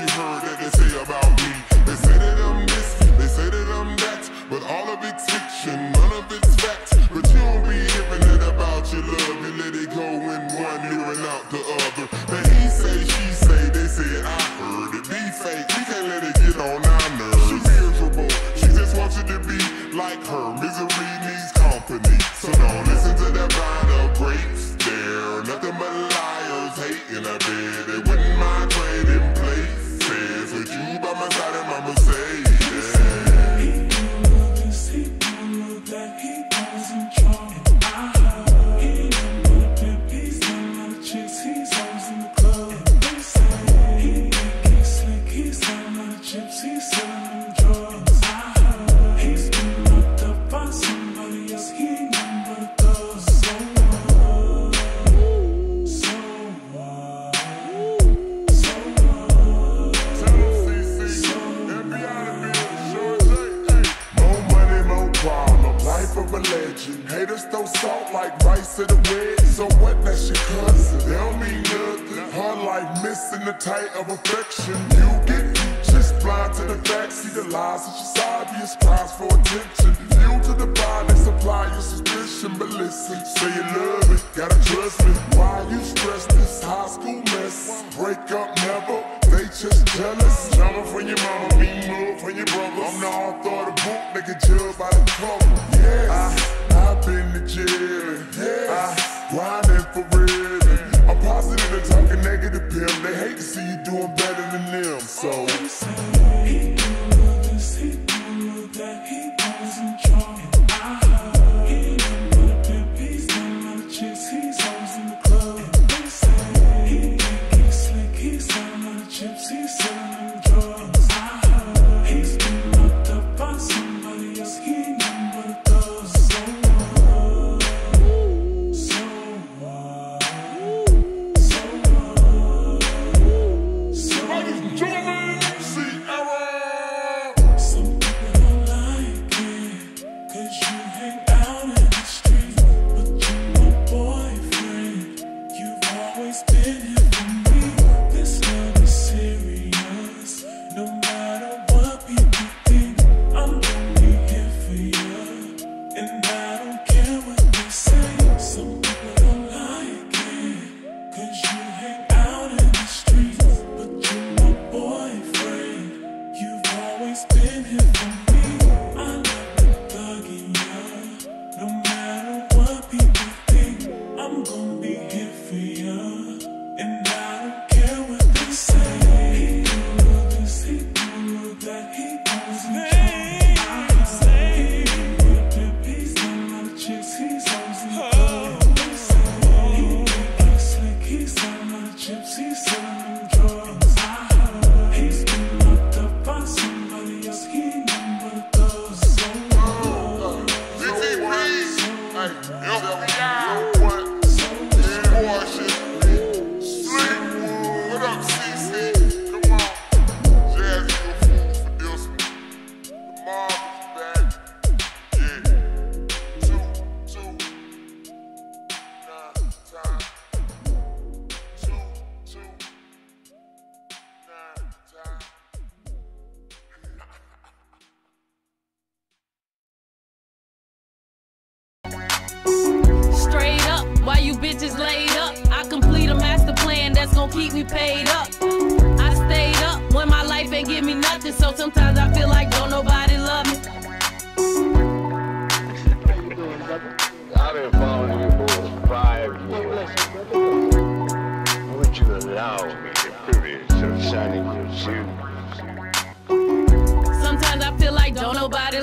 you heard that they say about me. They say that I'm this, they say that I'm that, but all of it's fiction, none of it's fact. But you don't be hearing it about your love, you let it go in one ear and out the other. Then he say, she say, they say I heard it. Be fake, we can't let it get on our nerves. She miserable, she just wants you to be like her. Misery needs company, so don't listen to that vine of grapes. There, nothing but liars hating a bed. They wouldn't to the. So what? that your cousin. They don't mean nothing. Her life missing the tight of affection. You get just blind to the facts. See the lies of your obvious cries for attention. You to the they supply your suspicion. But listen, say you love it, gotta trust me. Why you stress this high school mess? Break up never, they just jealous. Drama from your mama, mean move from your brother. I'm the author of the book, can judge by the cover. You doing better than them. So. He's selling them drugs. He's been locked up by somebody else, he ain't nothing but a thug. So what? DTP, hey, bitches laid up, I complete a master plan that's gonna keep me paid up. I stayed up when my life ain't give me nothing, so sometimes I feel like don't nobody love me. I didn't follow you, for five years, would you allow me the privilege of signing your shoes? Sometimes I feel like don't nobody